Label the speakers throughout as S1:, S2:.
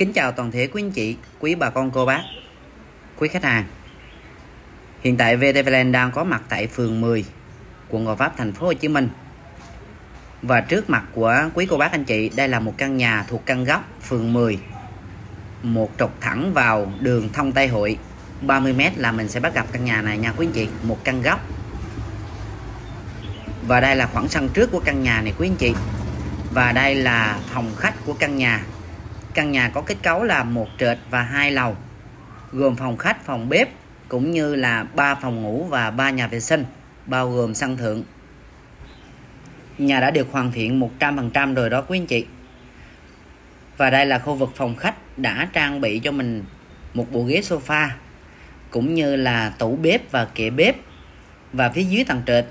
S1: Kính chào toàn thể quý anh chị, quý bà con cô bác, quý khách hàng. Hiện tại VTV Land đang có mặt tại phường 10, quận Gò Vấp, thành phố Hồ Chí Minh. Và trước mặt của quý cô bác anh chị, đây là một căn nhà thuộc căn góc phường 10. Một trục thẳng vào đường thông Tây Hội 30m là mình sẽ bắt gặp căn nhà này nha quý anh chị, một căn góc. Và đây là khoảng sân trước của căn nhà này quý anh chị. Và đây là phòng khách của căn nhà Căn nhà có kết cấu là một trệt và hai lầu, gồm phòng khách, phòng bếp cũng như là ba phòng ngủ và ba nhà vệ sinh, bao gồm sân thượng. Nhà đã được hoàn thiện 100% rồi đó quý anh chị. Và đây là khu vực phòng khách đã trang bị cho mình một bộ ghế sofa cũng như là tủ bếp và kệ bếp. Và phía dưới tầng trệt,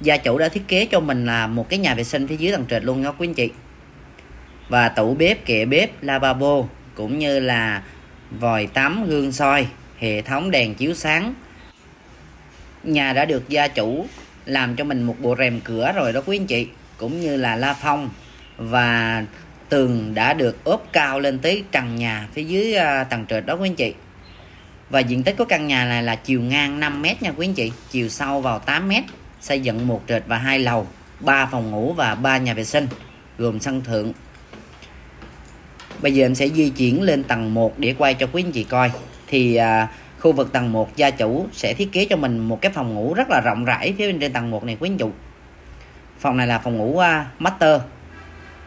S1: gia chủ đã thiết kế cho mình là một cái nhà vệ sinh phía dưới tầng trệt luôn đó quý anh chị và tủ bếp, kệ bếp, lavabo, cũng như là vòi tắm, gương soi, hệ thống đèn chiếu sáng. Nhà đã được gia chủ làm cho mình một bộ rèm cửa rồi đó quý anh chị, cũng như là la phong. Và tường đã được ốp cao lên tới trần nhà phía dưới à, tầng trệt đó quý anh chị. Và diện tích của căn nhà này là chiều ngang 5 m nha quý anh chị, chiều sâu vào 8 m xây dựng một trệt và hai lầu, ba phòng ngủ và ba nhà vệ sinh, gồm sân thượng bây giờ em sẽ di chuyển lên tầng 1 để quay cho quý anh chị coi. Thì à, khu vực tầng 1 gia chủ sẽ thiết kế cho mình một cái phòng ngủ rất là rộng rãi phía bên trên tầng 1 này quý anh chị phòng này là phòng ngủ uh, master.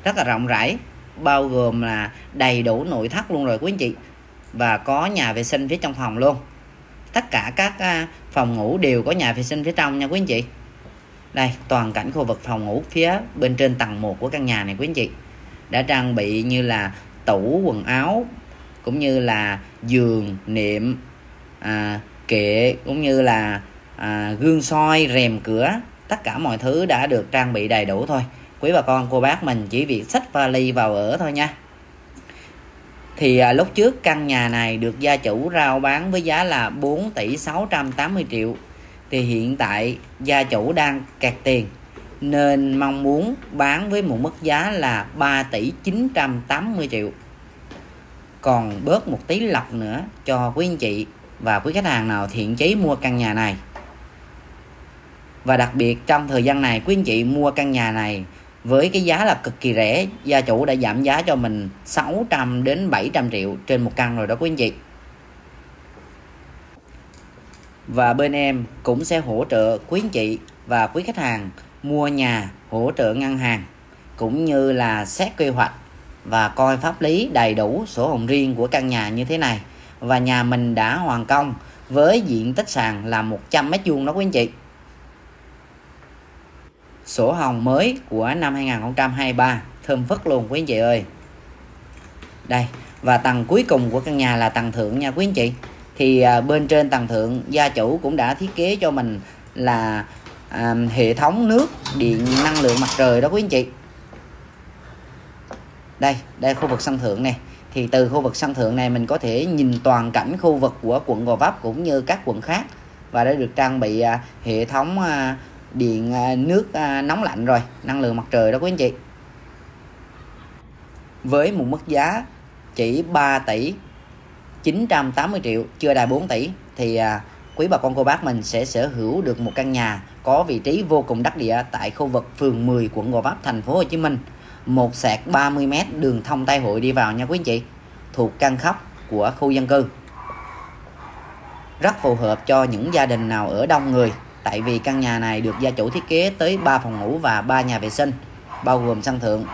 S1: Rất là rộng rãi bao gồm là đầy đủ nội thất luôn rồi quý anh chị. Và có nhà vệ sinh phía trong phòng luôn. Tất cả các uh, phòng ngủ đều có nhà vệ sinh phía trong nha quý anh chị. Đây toàn cảnh khu vực phòng ngủ phía bên trên tầng 1 của căn nhà này quý anh chị. Đã trang bị như là tủ quần áo cũng như là giường niệm à, kệ cũng như là à, gương soi rèm cửa. Tất cả mọi thứ đã được trang bị đầy đủ thôi. Quý bà con cô bác mình chỉ việc xách vali vào ở thôi nha. Thì à, lúc trước căn nhà này được gia chủ rao bán với giá là 4 tỷ 680 triệu. Thì hiện tại gia chủ đang kẹt tiền nên mong muốn bán với một mức giá là 3 tỷ 980 triệu. Còn bớt một tí lọc nữa cho quý anh chị và quý khách hàng nào thiện chí mua căn nhà này. Và đặc biệt trong thời gian này, quý anh chị mua căn nhà này với cái giá là cực kỳ rẻ, gia chủ đã giảm giá cho mình 600 đến 700 triệu trên một căn rồi đó quý anh chị. Và bên em cũng sẽ hỗ trợ quý anh chị và quý khách hàng mua nhà, hỗ trợ ngân hàng, cũng như là xét quy hoạch và coi pháp lý đầy đủ sổ hồng riêng của căn nhà như thế này. Và nhà mình đã hoàn công với diện tích sàn là 100 mét vuông đó quý anh chị. Sổ hồng mới của năm 2023 thơm phức luôn quý anh chị ơi. Đây, và tầng cuối cùng của căn nhà là tầng thượng nha quý anh chị. Thì à, bên trên tầng thượng, gia chủ cũng đã thiết kế cho mình là à, hệ thống nước điện năng lượng mặt trời đó quý anh chị. Đây đây khu vực sân thượng này thì từ khu vực sân thượng này mình có thể nhìn toàn cảnh khu vực của quận Gò Vấp cũng như các quận khác. Và đã được trang bị à, hệ thống à, điện à, nước à, nóng lạnh rồi năng lượng mặt trời đó quý anh chị. Với một mức giá chỉ 3 tỷ 980 triệu chưa đầy 4 tỷ thì à, quý bà con, cô bác mình sẽ sở hữu được một căn nhà có vị trí vô cùng đắc địa tại khu vực phường 10 quận Gò Vấp, thành phố Hồ Chí Minh. Một sạc 30m đường thông tay Hội đi vào nha quý anh chị. Thuộc căn khóc của khu dân cư. Rất phù hợp cho những gia đình nào ở đông người, tại vì căn nhà này được gia chủ thiết kế tới 3 phòng ngủ và 3 nhà vệ sinh, bao gồm sân thượng.